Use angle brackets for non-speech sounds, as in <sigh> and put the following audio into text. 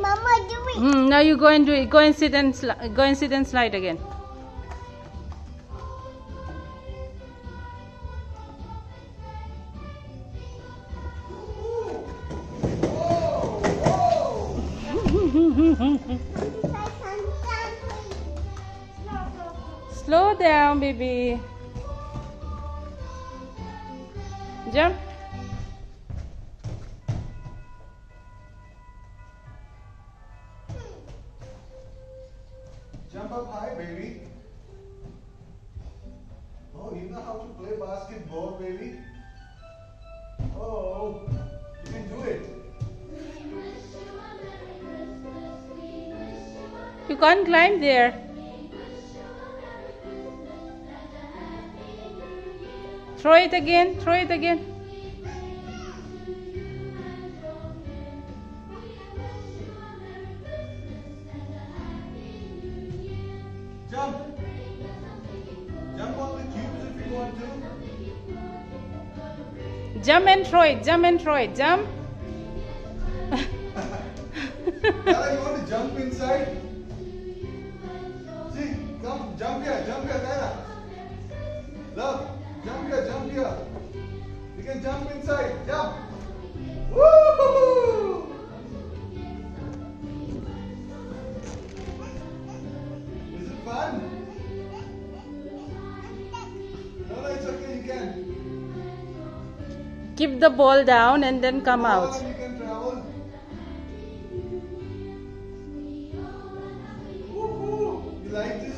Mama, do it. Mm, now you go and do it. Go and sit and sli- go and sit and slide again. <laughs> Slow down, baby. Jump. Jump up high, baby. Oh, you know how to play basketball, baby? Oh, you can do it. You can't climb there. Throw it again. Throw it again. Jump. Jump on the cubes if you want to. Jump and throw it. Jump and throw it. Jump. <laughs> Tara, you want to jump inside? See, come, jump here, jump here, Tara. Look, jump here, jump here. You can jump inside, jump. Woo! fun? No, no, it's okay, you can. Keep the ball down and then come oh, out. You can travel. Woohoo! You like?